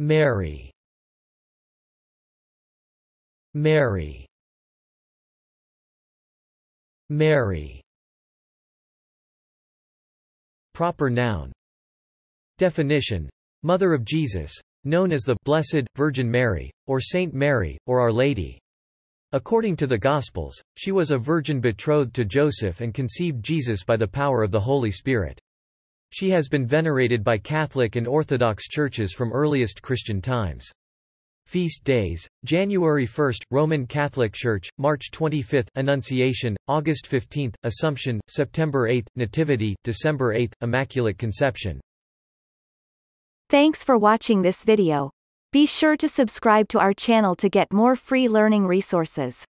Mary. Mary. Mary. Proper noun. Definition. Mother of Jesus known as the Blessed Virgin Mary or Saint Mary or Our Lady. According to the Gospels, she was a virgin betrothed to Joseph and conceived Jesus by the power of the Holy Spirit. She has been venerated by Catholic and Orthodox churches from earliest Christian times. Feast days, January 1, Roman Catholic Church, March 25, Annunciation, August 15, Assumption, September 8, Nativity, December 8, Immaculate Conception. Thanks for watching this video. Be sure to subscribe to our channel to get more free learning resources.